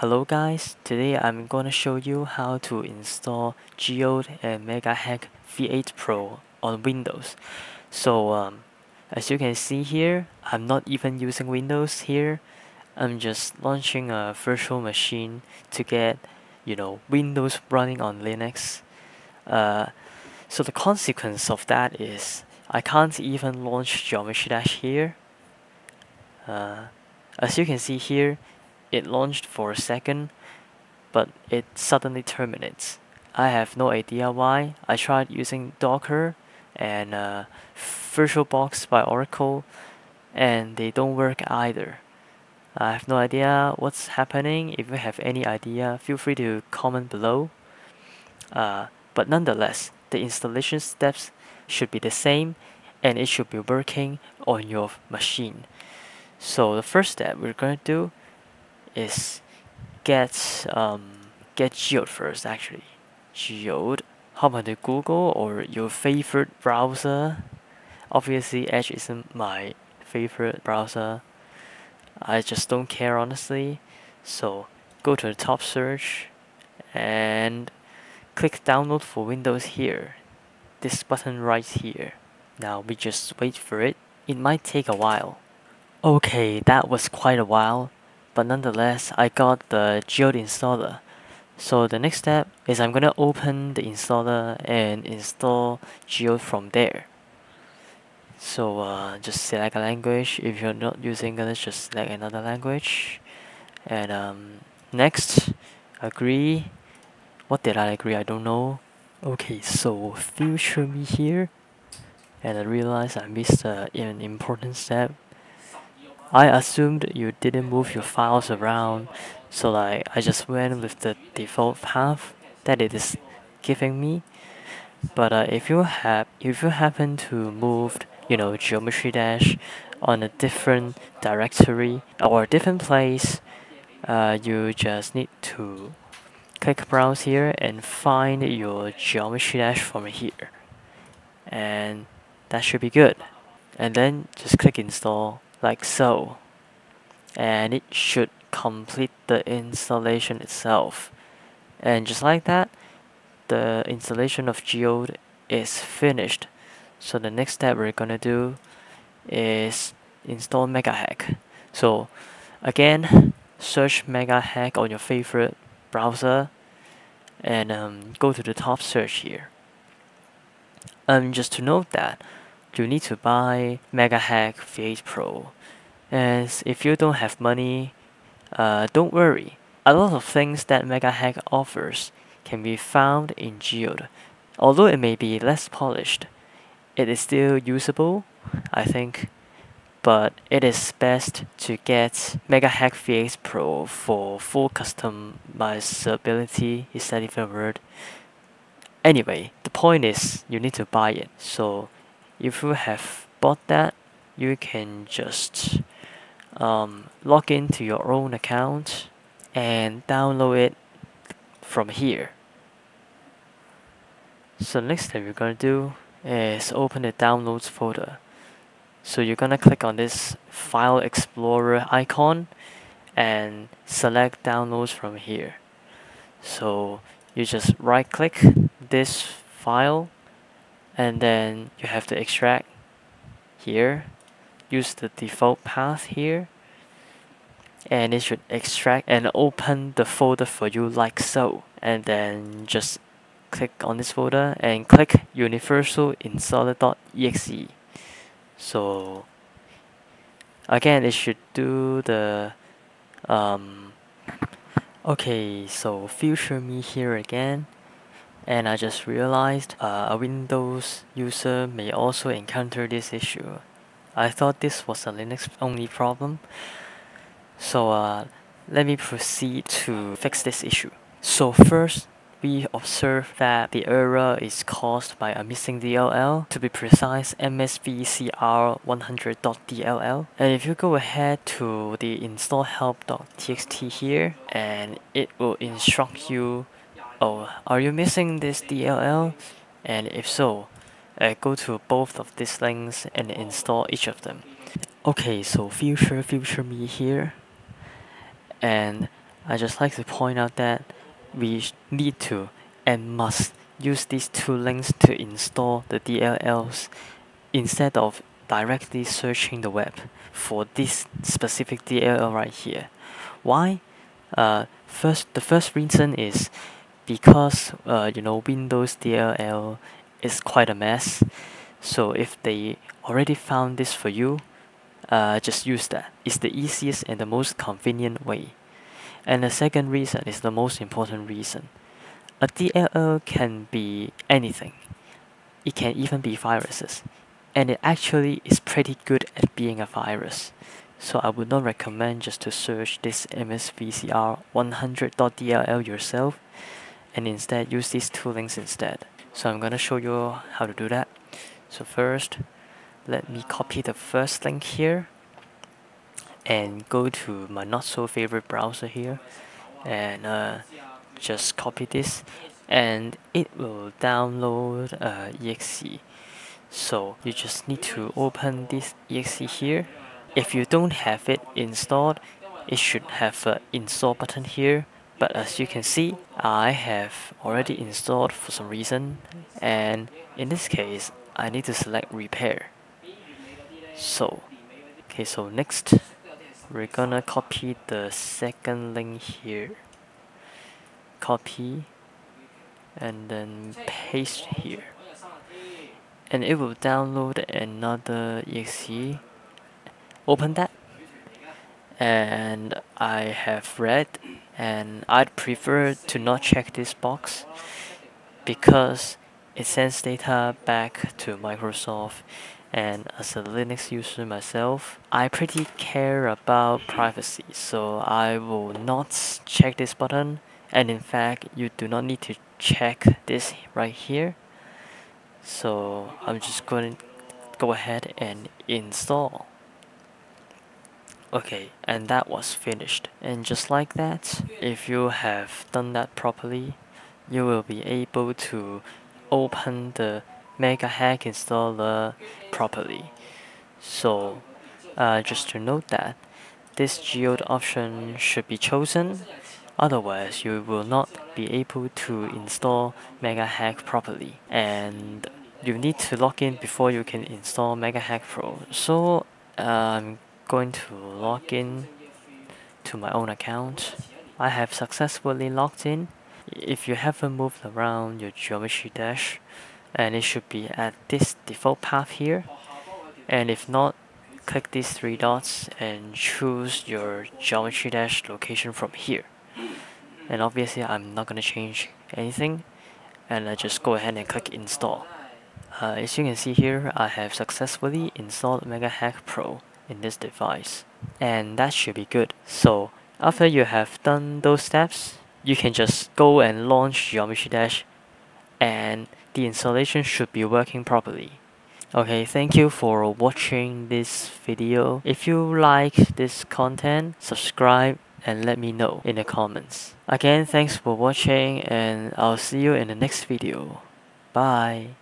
Hello guys, today I'm gonna show you how to install Geode and MegaHack V8 Pro on Windows. So um, as you can see here, I'm not even using Windows here. I'm just launching a virtual machine to get you know Windows running on Linux. Uh, so the consequence of that is I can't even launch Geometry Dash here. Uh, as you can see here, it launched for a second, but it suddenly terminates. I have no idea why. I tried using Docker and uh, VirtualBox by Oracle, and they don't work either. I have no idea what's happening. If you have any idea, feel free to comment below. Uh, but nonetheless, the installation steps should be the same and it should be working on your machine. So the first step we're going to do is get um, get Geode first actually. Geode. Hop onto Google or your favorite browser. Obviously Edge isn't my favorite browser. I just don't care honestly. So go to the top search and click download for Windows here. This button right here. Now we just wait for it. It might take a while. Okay, that was quite a while, but nonetheless I got the Geode installer. So the next step is I'm gonna open the installer and install Geode from there. So uh, just select a language. If you're not using English, just select another language. And um, next, agree. What did I agree? I don't know. Okay, so future me here. And I realized I missed uh, an important step. I assumed you didn't move your files around, so like I just went with the default path that it is giving me. But uh, if you have if you happen to move you know geometry dash on a different directory or a different place uh, you just need to click browse here and find your geometry dash from here. And that should be good. And then just click install like so and it should complete the installation itself and just like that the installation of geode is finished so the next step we're gonna do is install MegaHack. So again, search MegaHack on your favorite browser and um, go to the top search here. Um, just to note that you need to buy MegaHack V8 Pro. As if you don't have money, uh, don't worry. A lot of things that MegaHack offers can be found in Geode, although it may be less polished it is still usable, I think, but it is best to get MegaHack V8 Pro for full customizability. Is that even a word? Anyway, the point is you need to buy it. So if you have bought that, you can just um, log into your own account and download it from here. So next thing we're gonna do is open the downloads folder. So you're gonna click on this file explorer icon and select downloads from here. So you just right click this file and then you have to extract here. Use the default path here. And it should extract and open the folder for you like so. And then just click on this folder and click universal installer.exe so again it should do the um, okay so future me here again and I just realized uh, a Windows user may also encounter this issue. I thought this was a Linux only problem. So uh, let me proceed to fix this issue. So first we observe that the error is caused by a missing DLL, to be precise msvcr100.dll. And if you go ahead to the install help.txt here, and it will instruct you, oh, are you missing this DLL? And if so, uh, go to both of these links and install each of them. Okay, so future future me here, and I just like to point out that we need to and must use these two links to install the DLLs instead of directly searching the web for this specific DLL right here. Why? Uh, first, the first reason is because uh, you know Windows DLL is quite a mess. So if they already found this for you, uh, just use that. It's the easiest and the most convenient way. And the second reason is the most important reason. A DLL can be anything. It can even be viruses. And it actually is pretty good at being a virus. So I would not recommend just to search this MSVCR 100.dll yourself and instead use these two links instead. So I'm gonna show you how to do that. So first, let me copy the first link here and go to my not so favorite browser here and uh, just copy this and it will download uh, exe so you just need to open this exe here if you don't have it installed it should have an install button here but as you can see I have already installed for some reason and in this case I need to select repair. So okay so next we're gonna copy the second link here. Copy and then paste here. And it will download another exe. Open that. And I have read and I'd prefer to not check this box because it sends data back to Microsoft. And as a Linux user myself I pretty care about privacy. So I will not check this button. And in fact you do not need to check this right here. So I'm just going to go ahead and install okay and that was finished. And just like that if you have done that properly you will be able to open the mega hack installer properly. So uh, just to note that this geode option should be chosen. Otherwise you will not be able to install mega hack properly. And you need to log in before you can install mega hack pro. So um, going to log in to my own account. I have successfully logged in. If you haven't moved around your geometry dash, and it should be at this default path here. And if not, click these three dots and choose your geometry dash location from here. And obviously I'm not gonna change anything and I just go ahead and click install. Uh, as you can see here, I have successfully installed Mega Hack Pro in this device and that should be good. So after you have done those steps you can just go and launch Geometry Dash and the installation should be working properly. Okay thank you for watching this video. If you like this content subscribe and let me know in the comments. Again thanks for watching and I'll see you in the next video. Bye